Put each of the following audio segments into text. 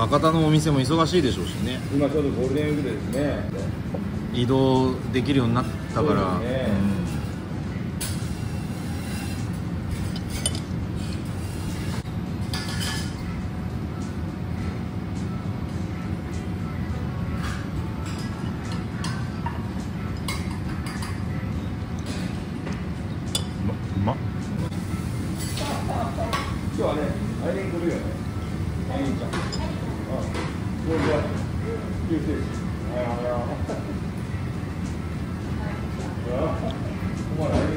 博多のお店も忙しいでしょうしね。今ちょうどゴールデンウィークでですね。移動できるようになったから。そうねうん。うま？う今日はね来年来るよね。来年ちゃんう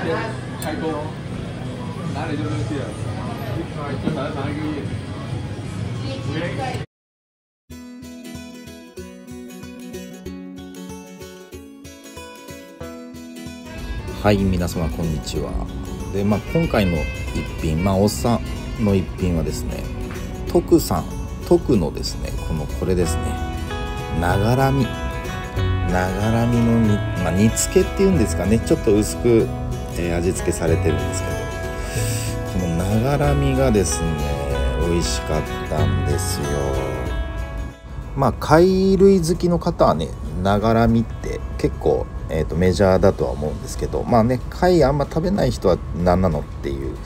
kia はい皆様こんにちは。でまあ今回の一品まあおっさんの一品はですね徳さん徳のですねこのこれですねながらみ。ながらみの煮、まあ、煮付けっていうんですかねちょっと薄くえー、味付けされてるんですけど。このながらみがですね美味しかったんですよ。まあ貝類好きの方はねながらみって結構、えーと、メジャーだとは思うんですけどまあね貝あんま食べない人は何なのっていう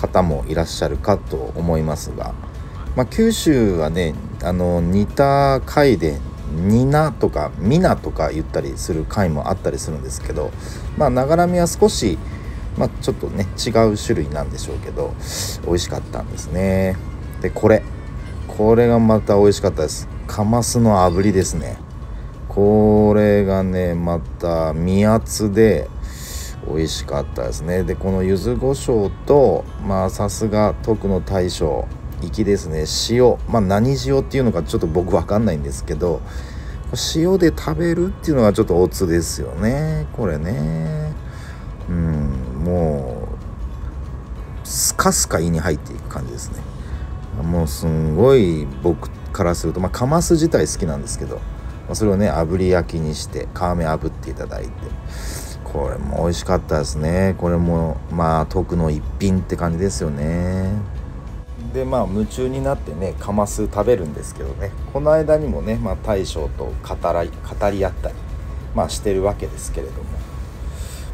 方もいらっしゃるかと思いますが、まあ、九州はねあの似た貝でニナとかミナとか言ったりする貝もあったりするんですけどまあながらみは少し、まあ、ちょっとね違う種類なんでしょうけど美味しかったんですね。でこれ。これがまた美味しかったです。カマスの炙りですね。これがねまた身厚で美味しかったですね。でこの柚子胡椒とまあさすが徳の大将。粋ですね。塩。まあ何塩っていうのかちょっと僕分かんないんですけど塩で食べるっていうのがちょっとオツですよね。これね。うん。もうスカスカ胃に入っていく感じですね。もうすんごい僕からするとまあカマス自体好きなんですけどそれをね炙り焼きにして皮目炙っていただいてこれも美味しかったですね。これもまあ特の一品って感じですよね。でまあ夢中になってねカマス食べるんですけどね。この間にもね、まあ、大将と語らい語り合ったり、まあ、してるわけですけれども、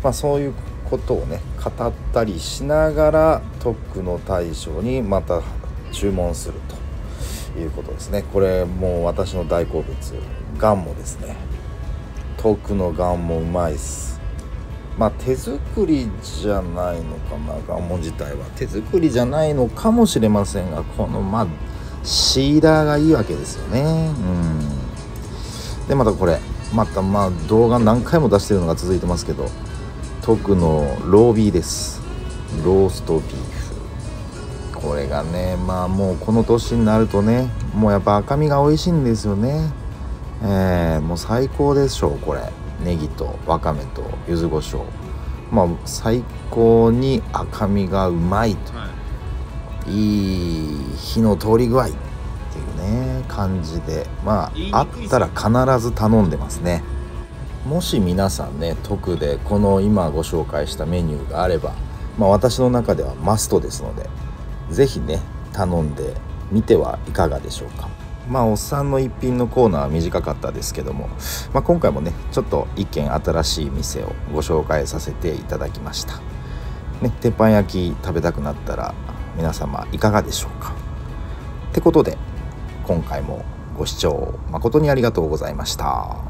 まあ、そういうことをね語ったりしながら特の大将にまた注文するということですね。これもう私の大好物。ガンモですね。特のガンモうまいっす。まあ手作りじゃないのかなガモ自体は。手作りじゃないのかもしれませんがこのまあシーラーがいいわけですよね。うん。でまたこれまたまあ動画何回も出してるのが続いてますけど特のロービーです。ローストビーフ。これがねまあもうこの年になるとねもうやっぱ赤身が美味しいんですよね。えー、もう最高でしょうこれ。ネギとわかめと柚子胡椒。まあ最高に赤身がうまいと、はい、いい火の通り具合っていうね感じで。まああったら必ず頼んでますね。もし皆さんね特でこの今ご紹介したメニューがあれば、まあ、私の中ではマストですので是非ね頼んでみてはいかがでしょうかまあおっさんの一品のコーナーは短かったですけども、まあ、今回もねちょっと一軒新しい店をご紹介させていただきました、ね、鉄板焼き食べたくなったら皆様いかがでしょうかってことで今回もご視聴誠にありがとうございました。